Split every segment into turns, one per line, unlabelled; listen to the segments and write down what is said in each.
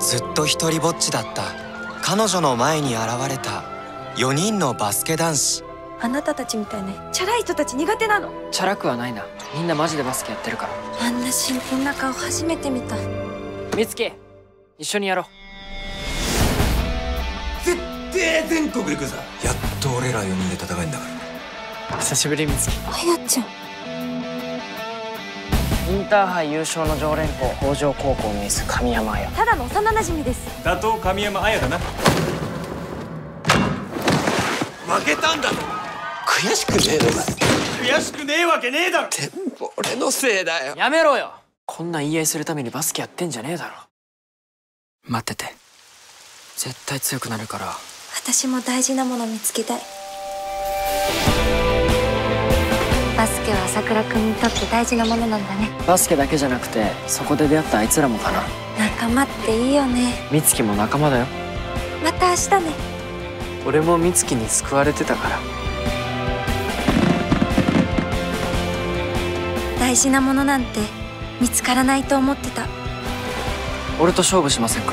ずっと一人ぼっちだった。彼女の前に現れた。4人のバスケ男子。
あなたたちみたいね。チャラい人たち苦手なの。
チャラくはないな。みんなマジでバスケやってるから。
あんな真剣な顔初めて見た。
美月一緒にやろう。
絶対全国行くぞ。やっと俺ら4人で戦えんだから。
久しぶり美月
あやちゃん
インターハイ優勝の常連校北条高校のエース神山綾
ただの幼馴染です。
打倒神山綾だな。
負けたんだ。ぞ悔しくねえのか
悔しくねえわけねえだろ。
全部俺のせいだよ。
やめろよ。こんな言い合いするためにバスケやってんじゃねえだろ。待ってて。絶対強くなるから。
私も大事なもの見つけたいケは朝倉君にとって大事なものなんだね。
バスケだけじゃなくてそこで出会ったあいつらもかな。
仲間っていいよね。
美月も仲間だよ。
また明日ね。
俺も美月に救われてたから。
大事なものなんて見つからないと思ってた。
俺と勝負しませんか？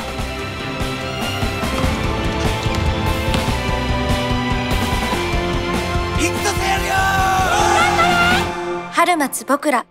春松僕ら。